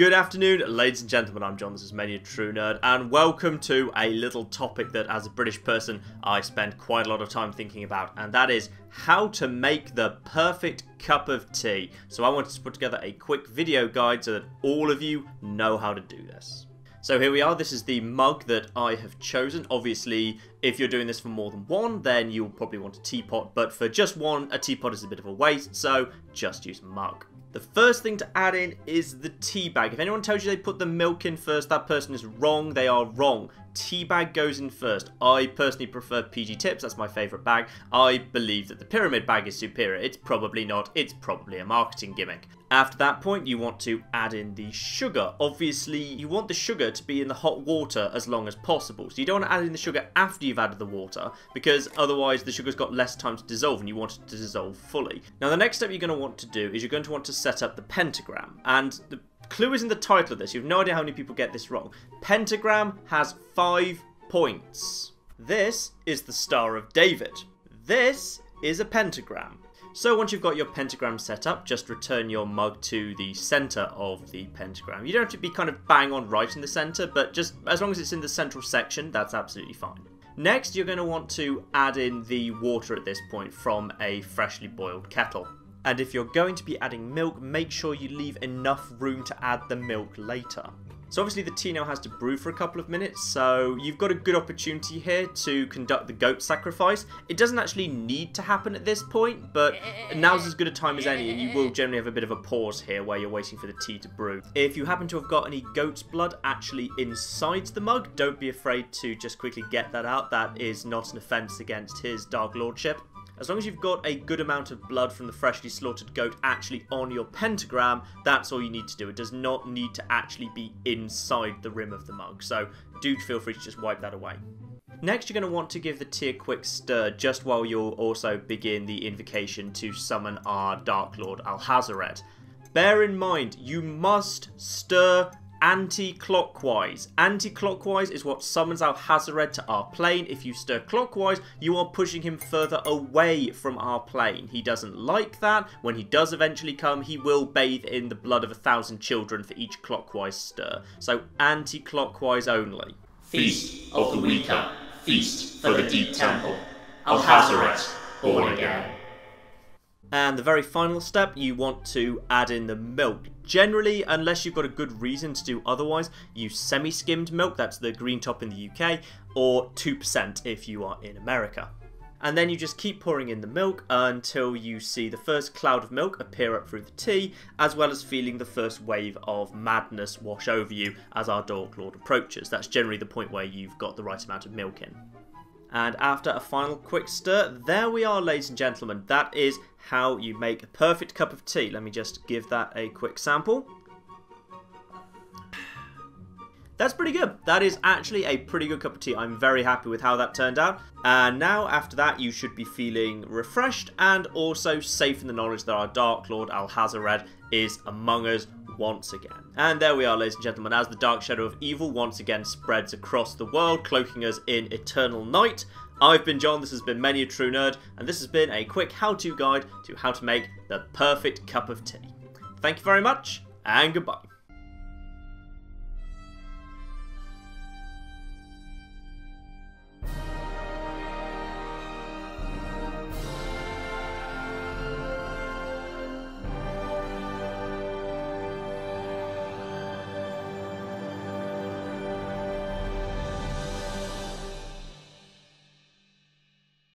Good afternoon, ladies and gentlemen. I'm Jon. This is Many a True Nerd, and welcome to a little topic that, as a British person, I spend quite a lot of time thinking about, and that is how to make the perfect cup of tea. So, I wanted to put together a quick video guide so that all of you know how to do this. So here we are, this is the mug that I have chosen. Obviously, if you're doing this for more than one, then you'll probably want a teapot, but for just one, a teapot is a bit of a waste, so just use mug. The first thing to add in is the tea bag. If anyone tells you they put the milk in first, that person is wrong. They are wrong. Tea bag goes in first. I personally prefer PG Tips, that's my favourite bag. I believe that the pyramid bag is superior. It's probably not, it's probably a marketing gimmick. After that point, you want to add in the sugar. Obviously, you want the sugar to be in the hot water as long as possible. So you don't want to add in the sugar after you've added the water, because otherwise the sugar's got less time to dissolve and you want it to dissolve fully. Now the next step you're going to want to do is you're going to want to set up the pentagram. And the clue is in the title of this. You have no idea how many people get this wrong. Pentagram has five points. This is the Star of David. This is a pentagram. So once you've got your pentagram set up, just return your mug to the center of the pentagram. You don't have to be kind of bang on right in the center, but just as long as it's in the central section, that's absolutely fine. Next, you're going to want to add in the water at this point from a freshly boiled kettle. And if you're going to be adding milk, make sure you leave enough room to add the milk later. So obviously the tea now has to brew for a couple of minutes, so you've got a good opportunity here to conduct the goat sacrifice. It doesn't actually need to happen at this point, but now's as good a time as any, and you will generally have a bit of a pause here where you're waiting for the tea to brew. If you happen to have got any goat's blood actually inside the mug, don't be afraid to just quickly get that out. That is not an offence against his Dark Lordship. As long as you've got a good amount of blood from the freshly slaughtered goat actually on your pentagram, that's all you need to do. It does not need to actually be inside the rim of the mug, so do feel free to just wipe that away. Next, you're going to want to give the a quick stir just while you'll also begin the invocation to summon our Dark Lord Alhazred. Bear in mind, you must stir anti-clockwise. Anti-clockwise is what summons Alhazred to our plane. If you stir clockwise, you are pushing him further away from our plane. He doesn't like that. When he does eventually come, he will bathe in the blood of a thousand children for each clockwise stir. So anti-clockwise only. Feast of the Weka, feast for the deep temple. Alhazred, born again. And the very final step, you want to add in the milk. Generally, unless you've got a good reason to do otherwise, use semi-skimmed milk, that's the green top in the UK, or 2% if you are in America. And then you just keep pouring in the milk until you see the first cloud of milk appear up through the tea, as well as feeling the first wave of madness wash over you as our Dark Lord approaches. That's generally the point where you've got the right amount of milk in. And after a final quick stir, there we are, ladies and gentlemen. That is how you make a perfect cup of tea. Let me just give that a quick sample. That's pretty good. That is actually a pretty good cup of tea. I'm very happy with how that turned out. And now, after that, you should be feeling refreshed and also safe in the knowledge that our Dark Lord Alhazred is among us once again. And there we are, ladies and gentlemen, as the dark shadow of evil once again spreads across the world, cloaking us in eternal night. I've been Jon, this has been Many a True Nerd, and this has been a quick how-to guide to how to make the perfect cup of tea. Thank you very much, and goodbye.